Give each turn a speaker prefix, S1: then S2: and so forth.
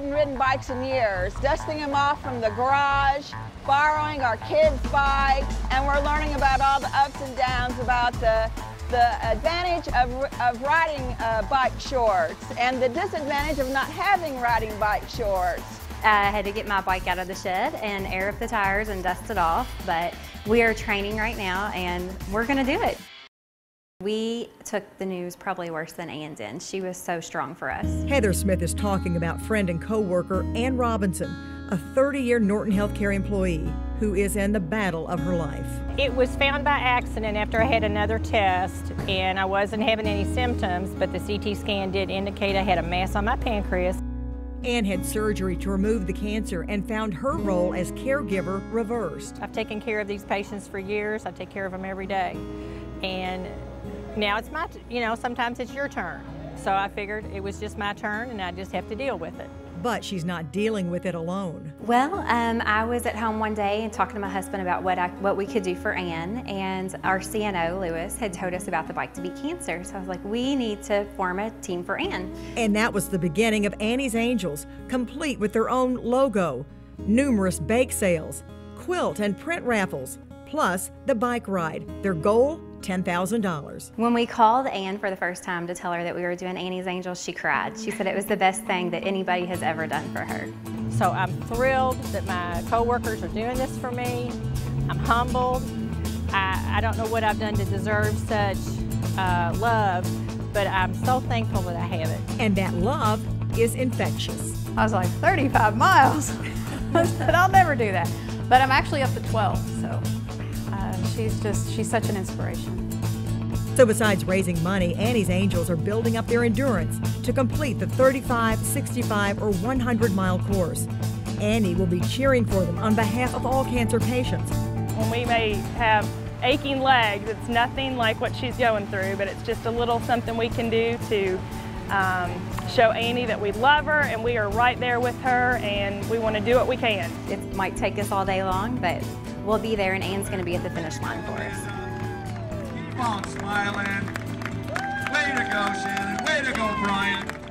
S1: bikes in years, dusting them off from the garage, borrowing our kids' bikes, and we're learning about all the ups and downs about the the advantage of, of riding uh, bike shorts and the disadvantage of not having riding bike shorts.
S2: I had to get my bike out of the shed and air up the tires and dust it off, but we are training right now and we're gonna do it. We took the news probably worse than Anne did. She was so strong for us.
S3: Heather Smith is talking about friend and co-worker Anne Robinson, a 30-year Norton Healthcare employee who is in the battle of her life.
S4: It was found by accident after I had another test and I wasn't having any symptoms, but the CT scan did indicate I had a mass on my pancreas.
S3: Anne had surgery to remove the cancer and found her role as caregiver reversed.
S4: I've taken care of these patients for years. I take care of them every day. And now it's my, you know, sometimes it's your turn. So I figured it was just my turn and I just have to deal with it.
S3: But she's not dealing with it alone.
S2: Well, um, I was at home one day and talking to my husband about what I, what we could do for Anne, and our CNO, Lewis, had told us about the Bike to Beat Cancer. So I was like, we need to form a team for Anne.
S3: And that was the beginning of Annie's Angels, complete with their own logo, numerous bake sales, quilt and print raffles, plus the bike ride. Their goal $10,000.
S2: When we called Anne for the first time to tell her that we were doing Annie's Angels, she cried. She said it was the best thing that anybody has ever done for her.
S4: So I'm thrilled that my coworkers are doing this for me. I'm humbled. I, I don't know what I've done to deserve such uh, love, but I'm so thankful that I have it.
S3: And that love is infectious.
S5: I was like, 35 miles? but I'll never do that. But I'm actually up to 12, so uh, she's just, she's such an inspiration.
S3: So besides raising money, Annie's Angels are building up their endurance to complete the 35, 65, or 100 mile course. Annie will be cheering for them on behalf of all cancer patients.
S6: When we may have aching legs, it's nothing like what she's going through, but it's just a little something we can do to um, show Annie that we love her and we are right there with her and we want to do what we can.
S2: It might take us all day long, but we'll be there and Anne's going to be at the finish line for us.
S7: Keep on smiling. Way to go, Shannon. Way to go, Brian.